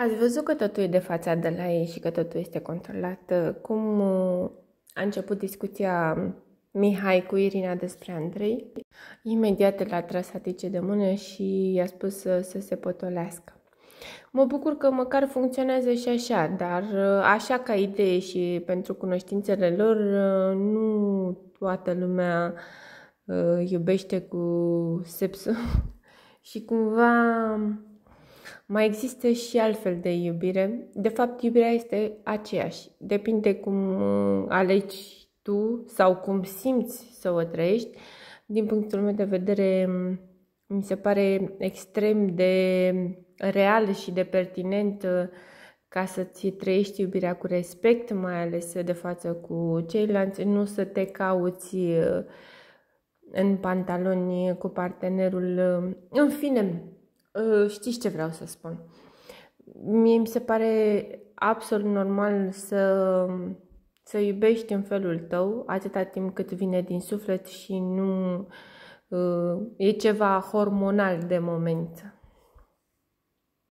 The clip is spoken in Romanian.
Ați văzut că totul e de fața de la ei și că totul este controlat. Cum uh, a început discuția Mihai cu Irina despre Andrei, imediat l-a tras atice de mână și i-a spus să, să se potolească. Mă bucur că măcar funcționează și așa, dar uh, așa ca idee și pentru cunoștințele lor, uh, nu toată lumea iubește cu sepsul și cumva mai există și altfel de iubire. De fapt, iubirea este aceeași. Depinde cum uh, alegi tu sau cum simți să o trăiești. Din punctul meu de vedere, mi se pare extrem de real și de pertinent uh, ca să-ți trăiești iubirea cu respect, mai ales de față cu ceilalți, nu să te cauți uh, în pantaloni cu partenerul. În fine, Ă, știți ce vreau să spun? Mie mi se pare absolut normal să, să iubești în felul tău, atâta timp cât vine din suflet și nu uh, e ceva hormonal de moment.